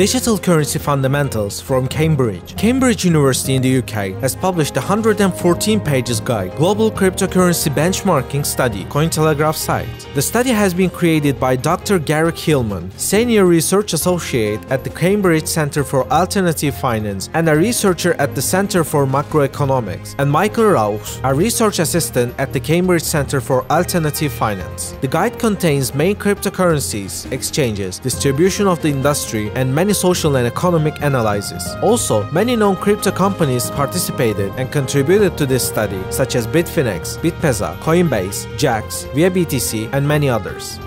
Digital Currency Fundamentals from Cambridge. Cambridge University in the UK has published a 114 pages guide, Global Cryptocurrency Benchmarking Study, Cointelegraph site. The study has been created by Dr. Garrick Hileman, Senior Research Associate at the Cambridge Center for Alternative Finance and a researcher at the Center for Macroeconomics, and Michael Rauch, a research assistant at the Cambridge Center for Alternative Finance. The guide contains main cryptocurrencies, exchanges, distribution of the industry, and many social and economic analyses. Also, many known crypto companies participated and contributed to this study, such as Bitfinex, BitPesa, Coinbase, Jaxx, ViaBTC, and many others.